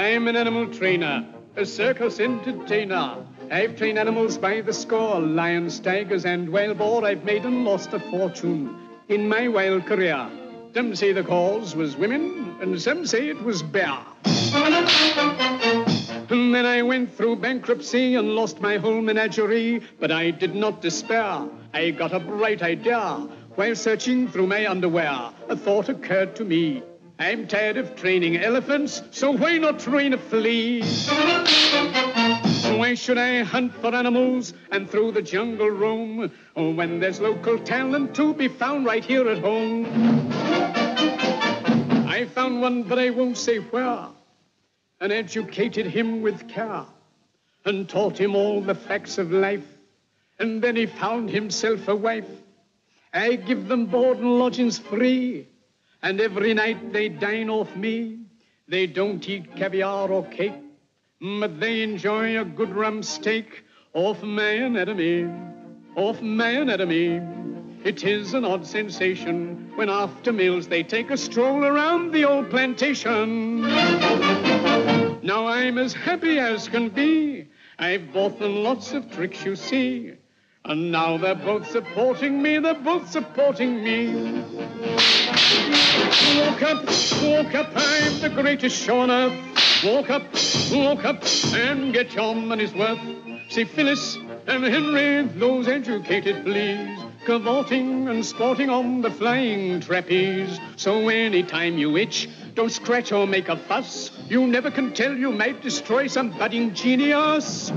I'm an animal trainer, a circus entertainer. I've trained animals by the score, lions, tigers, and whale boar. I've made and lost a fortune in my wild career. Some say the cause was women, and some say it was bear. And then I went through bankruptcy and lost my whole menagerie, but I did not despair. I got a bright idea. While searching through my underwear, a thought occurred to me. I'm tired of training elephants, so why not train a flea? Why should I hunt for animals and through the jungle roam oh, when there's local talent to be found right here at home? I found one, but I won't say where, and educated him with care and taught him all the facts of life. And then he found himself a wife. I give them board and lodgings free, and every night they dine off me. They don't eat caviar or cake, but they enjoy a good rump steak off my anatomy, off my anatomy. It is an odd sensation when after meals they take a stroll around the old plantation. Now I'm as happy as can be. I've bought them lots of tricks, you see. And now they're both supporting me, they're both supporting me. Walk up, walk up, I'm the greatest show on earth. Walk up, walk up, and get your money's worth. See Phyllis and Henry, those educated fleas, cavorting and sporting on the flying trapeze. So anytime you itch, don't scratch or make a fuss. You never can tell, you might destroy some budding genius.